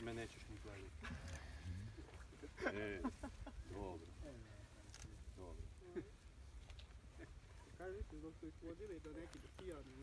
me nećeš ni gledati. E, dobro. E, dobro. Kažete dok su ih vodili do nekih pijani